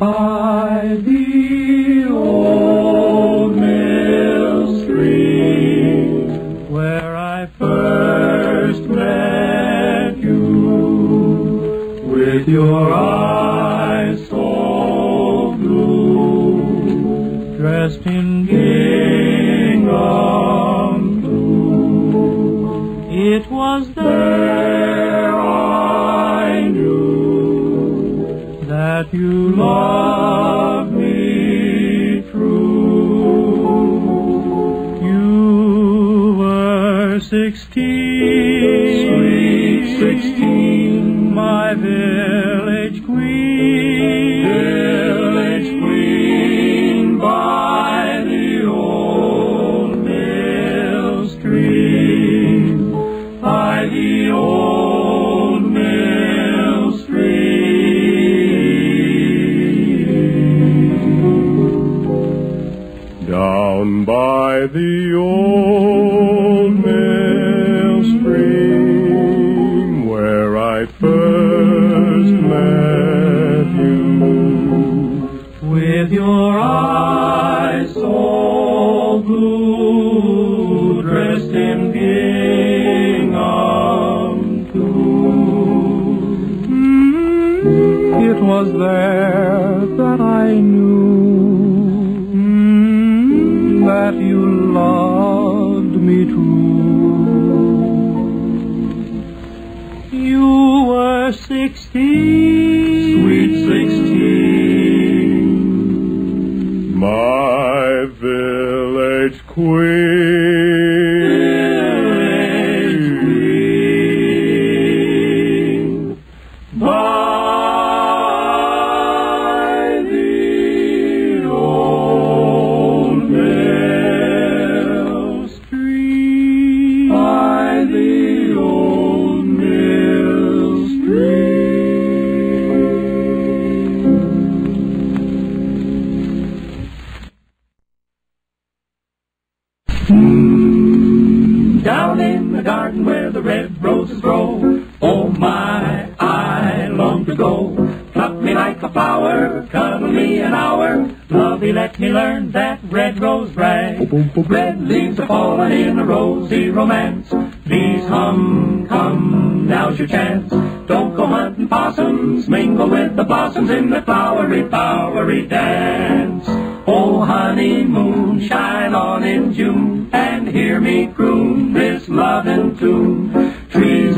by the old mill stream where I first met you. With your eyes so blue dressed in gingham blue. It was there that you love with your eyes so blue, dressed in gingham too. Mm, It was there Red leaves are falling in a rosy romance. Bees hum, come, now's your chance. Don't go hunting possums, mingle with the blossoms in the flowery, flowery dance. Oh, honeymoon, shine on in June, and hear me croon this loving tune.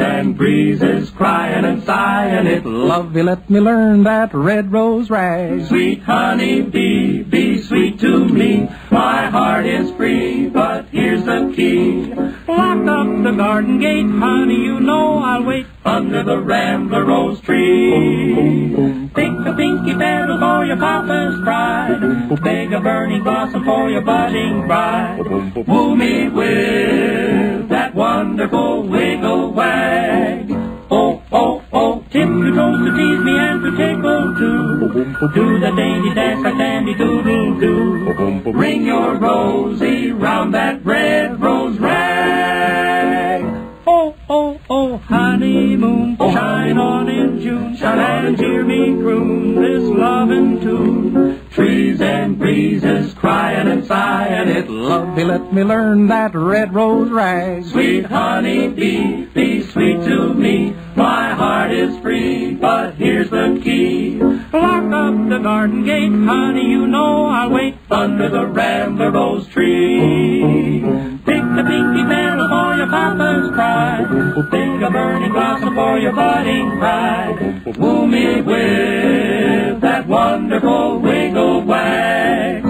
And breezes crying and sighing it. Lovey, let me learn that red rose rag. Sweet honey bee, be sweet to me. My heart is free, but here's the key. Lock up the garden gate, honey, you know I'll wait. Under the rambler rose tree. Pick a pinky petal for your papa's pride. Beg a burning blossom for your budding bride. Woo me with that wonderful wiggle wag. Oh, oh, oh, Tip your toes to tease me and to tickle too. Do the dainty dance like dandy doodle do. Ring your rosy round that red rose rag. Oh, oh, oh, honeymoon, shine on in June, and hear me croon this loving tune. Trees and breezes crying and sighing it. Lovey, let me learn that red rose rag. Sweet honey bee, be sweet to me. My heart is free, but here's the key. Lock up the garden gate, honey, you know I'll wait. Under the rambler rose tree. Pick the pinky petal for your papa's pride. Pick a burning blossom for your budding pride. Woo me with that wonderful wiggle wag.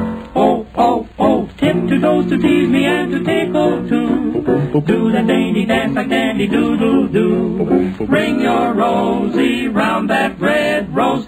To tease me and to tickle too. Do that dainty dance like dandy doodle do. ring your rosy round that red rose,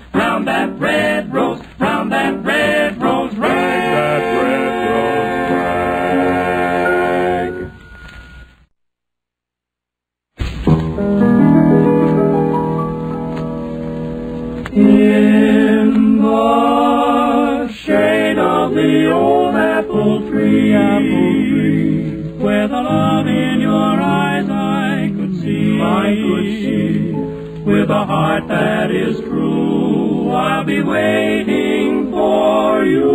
with a heart that is true. I'll be waiting for you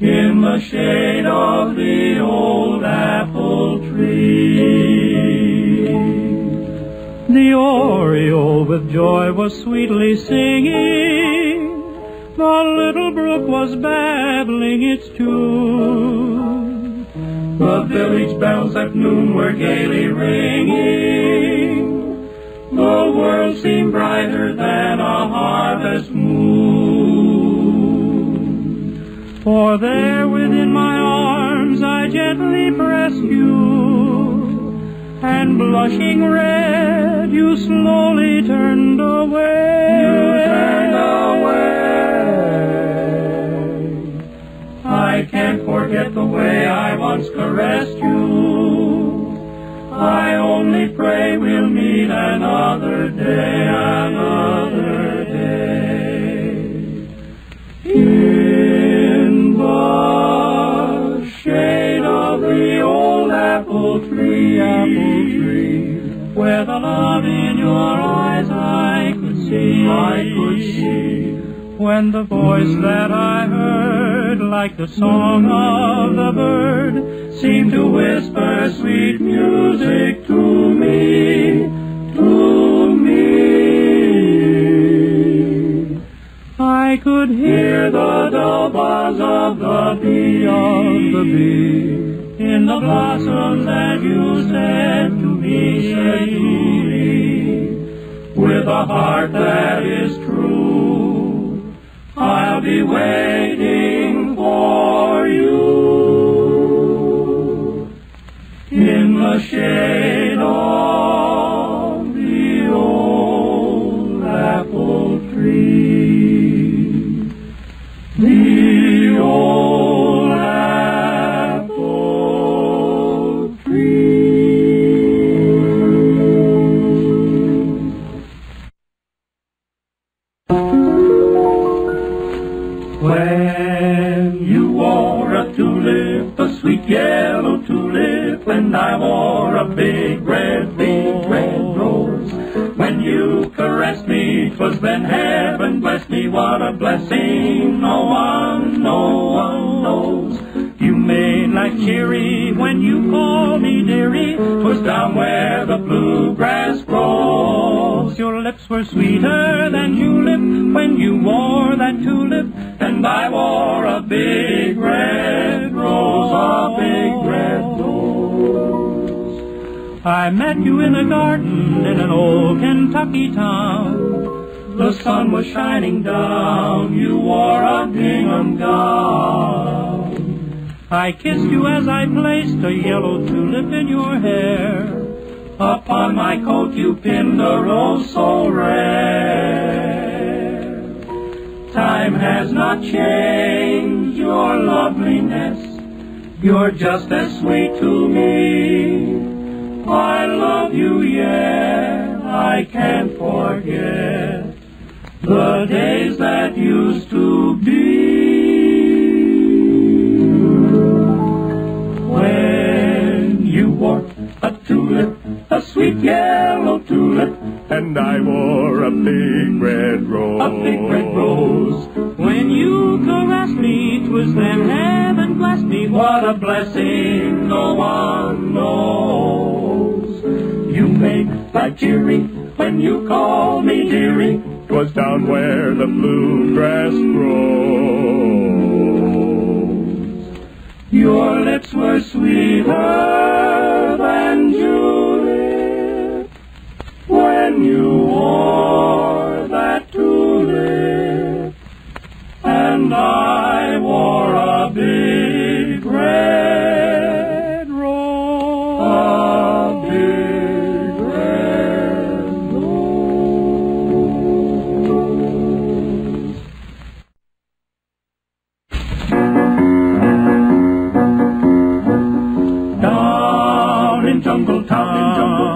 in the shade of the old apple tree. The oriole with joy was sweetly singing. The little brook was babbling its tune. The village bells at noon were gaily ringing. The world seemed brighter than a harvest moon. For there within my arms I gently pressed you, and blushing red you slowly turned away. You turned away. I can't forget the way I once caressed you. I only pray we'll meet another day, another day. In the shade of the old apple tree, apple tree, Where the love in your eyes I could see, I could see. When the voice that I heard, like the song of the bird, seemed to whisper sweet music to me, to me. I could Hear the dull buzz of the bee, of the bee. in the blossoms that you said to me, said to me, with a heart that is true. I'll be waiting shade of the old apple tree. The old apple tree. Tulip, a sweet yellow tulip, and I wore a big red, big red rose. When you caressed me, 'twas then heaven blessed me. What a blessing! No one, no one knows. You made like cheery when you called me dearie. 'Twas down where the bluegrass grows. Lips were sweeter than julep when you wore that tulip. And I wore a big red rose, a big red rose. I met you in a garden in an old Kentucky town. The sun was shining down, you wore a gingham gown. I kissed you as I placed a yellow tulip in your hair. Upon my coat you pinned a rose so rare. Time has not changed your loveliness, you're just as sweet to me. I love you yet, I can't forget the days that used to be. Yellow tulip, and I wore a big red rose. A big red rose. When you caressed me, 'twas then heaven blessed me. What a blessing no one knows. You made my cheery when you called me dearie. 'Twas down where the bluegrass grows. Your lips were sweeter you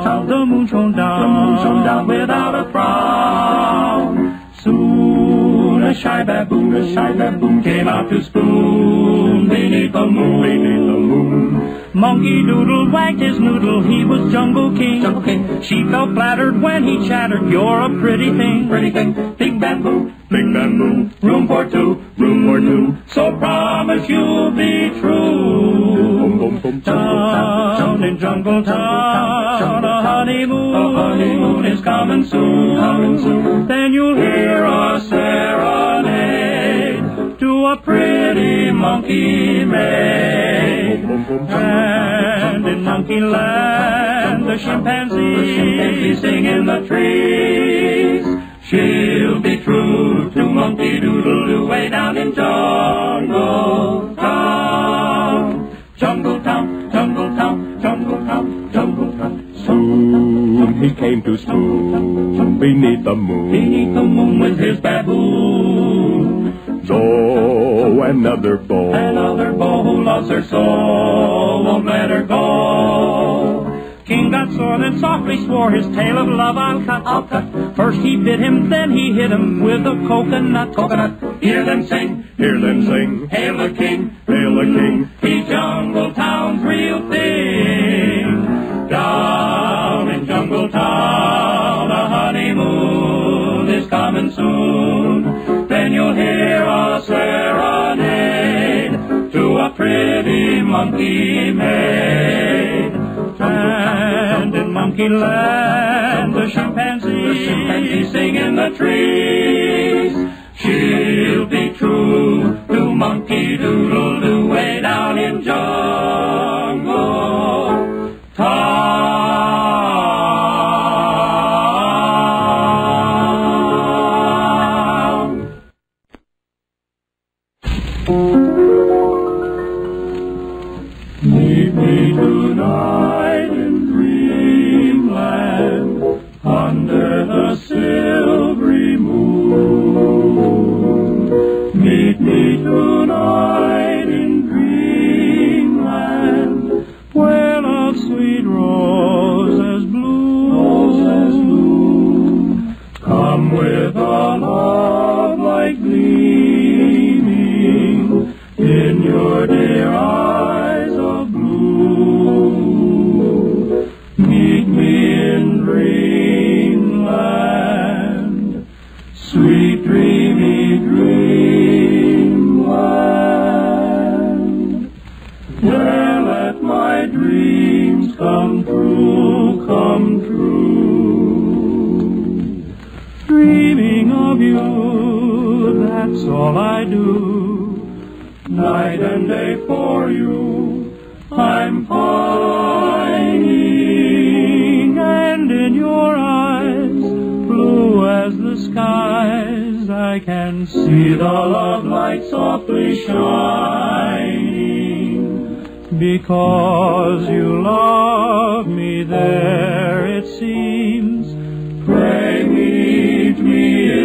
in The moon shone down. the moon shone down without a frown. Soon a shy baboon, a shy baboon came out to spoon beneath the moon, beneath the moon. Monkey Doodle wagged his noodle, he was Jungle King. Jungle King. She felt flattered when he chattered, you're a pretty thing. Pretty thing, big bamboo, big bamboo, room for two, room for two. So promise you'll be true. Boom Down in Jungle Town, a honeymoon, a honeymoon is coming soon. Coming soon. Then you'll hear a serenade to a pretty monkey maid. And in Monkey Land, the chimpanzee sing in the trees. She'll be true to Monkey Doodle Doo way down in Jungle Town. Jungle Town, Jungle Town, Jungle Town, Jungle Town. Soon he came to spoon beneath the moon. Beneath the moon with his baboon. Though another boy, Another beau who loves her so won't let her go. King got sore, then softly swore his tale of love I'll cut. I'll cut. First he bit him, then he hit him with a coconut. Coconut, hear them sing, hear them sing, Hail the king, hail the king. He Jungle Town's pretty monkey maid. And in Monkey Land, the chimpanzee, the chimpanzee sing in the trees. She'll be true to Monkey Doodle Doo way down in Jungle Town. Tonight in dreamland under the silvery moon. Meet me tonight in dreamland where love's sweet roses bloom. Roses bloom. Come with a love light gleaming in your dear Dreaming of you, that's all I do. Night and day for you, I'm pining, and in your eyes, blue as the skies, I can see the love light softly shining. Because you love me there, it seems. Meet me